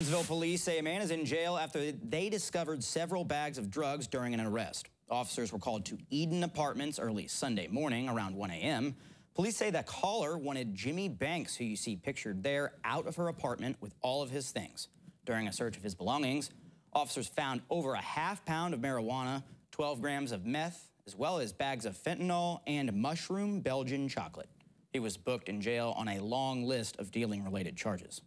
Evansville police say a man is in jail after they discovered several bags of drugs during an arrest. Officers were called to Eden Apartments early Sunday morning around 1 a.m. Police say that caller wanted Jimmie Banks, who you see pictured there, out of her apartment with all of his things. During a search of his belongings, officers found over a half pound of marijuana, 12 grams of meth, as well as bags of fentanyl and mushroom Belgian chocolate. He was booked in jail on a long list of dealing related charges.